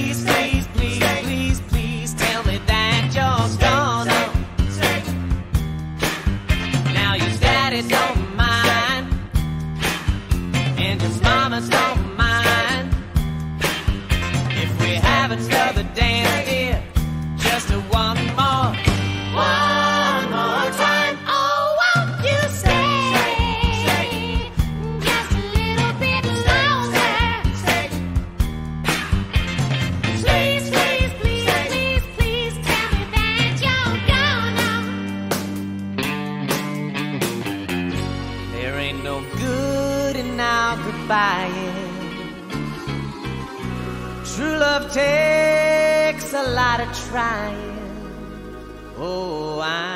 please, please, please, please, please tell me that you're gone. Now your daddy don't mind, and your mama don't mind if we haven't. Goodbye. True love takes a lot of trying. Oh, crying.